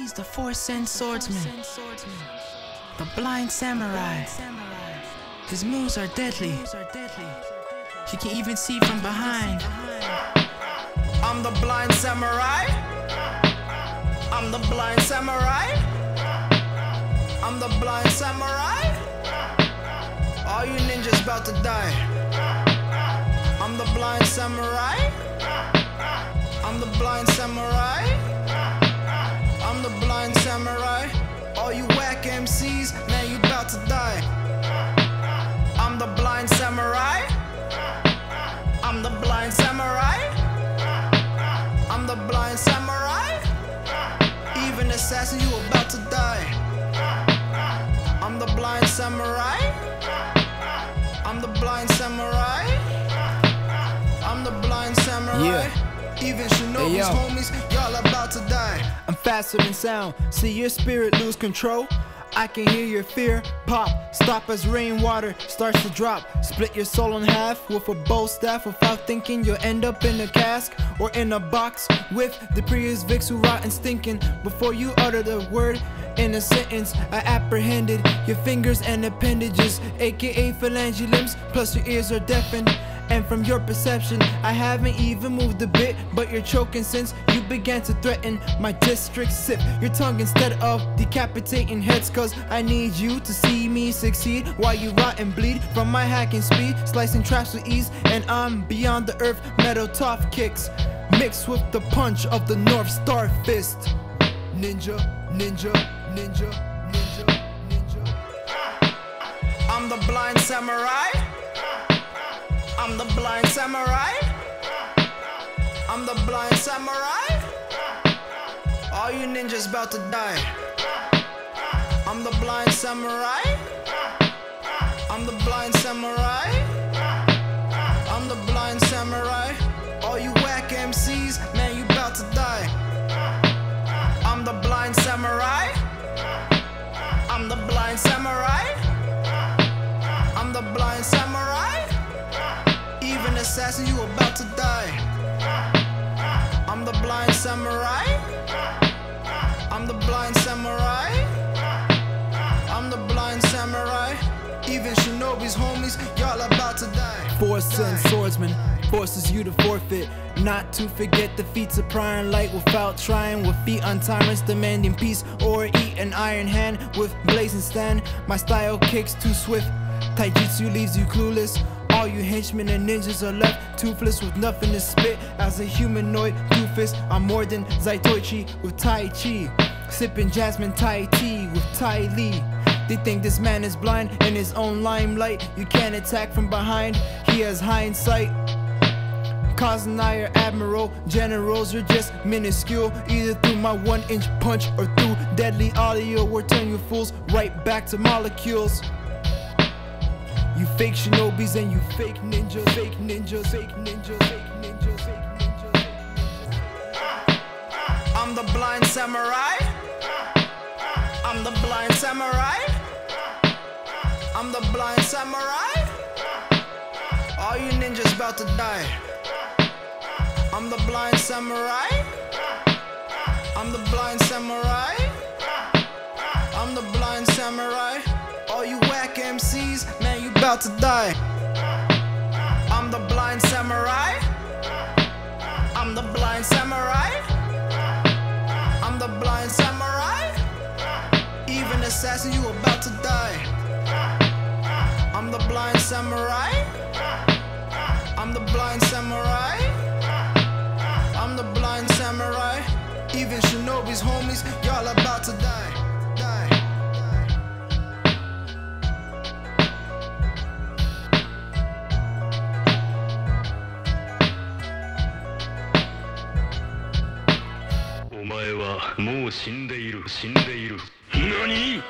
He's the four-cent swordsman, the blind samurai. His moves are deadly. He can even see from behind. I'm the blind samurai. I'm the blind samurai. I'm the blind samurai. All you ninjas about to die. I'm the blind samurai. I'm the blind samurai. I'm the blind samurai. All you whack MCs, man, you about to die. I'm the blind samurai. I'm the blind samurai. I'm the blind samurai. Even assassin, you about to die. I'm the blind samurai. I'm the blind samurai. I'm the blind samurai. Yeah. Even Shinobi's yo. homies, y'all about to die. Faster than sound. See your spirit lose control. I can hear your fear pop. Stop as rainwater starts to drop. Split your soul in half with a bow staff. Without thinking, you'll end up in a cask or in a box with the Prius Vix who rot and stinking. Before you utter the word in a sentence, I apprehended your fingers and appendages, aka phalange limbs. Plus your ears are deafened. And from your perception, I haven't even moved a bit, but you're choking since you began to threaten my district. Sip your tongue instead of decapitating heads, cause I need you to see me succeed while you rot and bleed from my hacking speed, slicing traps with ease. And I'm beyond the earth, metal tough kicks, mixed with the punch of the North Star fist. Ninja, ninja, ninja, ninja, ninja. I'm the blind samurai. I'm the blind samurai. I'm the blind samurai. All you ninjas about to die. I'm the blind samurai. I'm the blind samurai. I'm the blind samurai. All you whack MCs, man, you about to die. I'm the blind samurai. I'm the blind samurai. Even assassin, you about to die. I'm the blind samurai. I'm the blind samurai. I'm the blind samurai. Even Shinobi's homies, y'all about to die. Four son swordsman forces you to forfeit. Not to forget the feats of prying light without trying. With feet on timers demanding peace, or eat an iron hand with blazing stand. My style kicks too swift. Taijutsu leaves you clueless. All you henchmen and ninjas are left toothless with nothing to spit. As a humanoid doofus, I'm more than Zatoichi with Tai Chi. Sipping jasmine Thai tea with Ty Lee. They think this man is blind in his own limelight. You can't attack from behind, he has hindsight. Cause and I are admiral, generals are just minuscule. Either through my one inch punch or through deadly audio, we're turning you fools right back to molecules. You fake shinobis and you fake ninjas, fake ninjas, fake ninjas, fake ninjas, fake ninjas. I'm the blind samurai. I'm the blind samurai. I'm the blind samurai. All you ninjas about to die. I'm the blind samurai. I'm the blind samurai. I'm the blind samurai. All you whack MCs, man, about to die. I'm the blind samurai. I'm the blind samurai. I'm the blind samurai. Even assassin, you about to die. I'm the blind samurai. I'm the blind samurai. I'm the blind samurai. Even Shinobi's homies, y'all about to die. Die. お前はもう死んでいる死んでいる。何？